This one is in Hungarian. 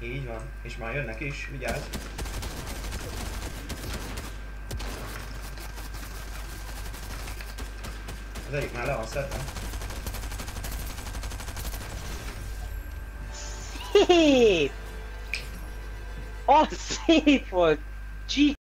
Így van. És már jönnek is, vigyázz. Az egyik már le van szedve. Szép! Az szép volt! G